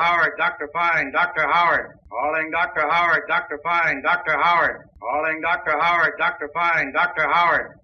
Howard, Dr. Fine, Dr. Howard. Calling Dr. Howard, Dr. Fine, Dr. Howard. Calling Dr. Howard, Dr. Fine, Dr. Howard.